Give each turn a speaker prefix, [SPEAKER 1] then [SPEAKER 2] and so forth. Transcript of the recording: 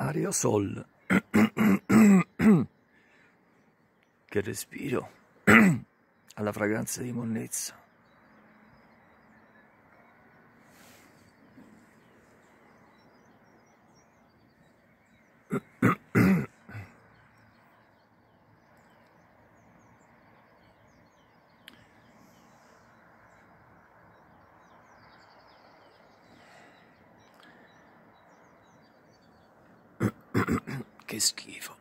[SPEAKER 1] Aerosol. che respiro alla fragranza di monnezza. che schifo.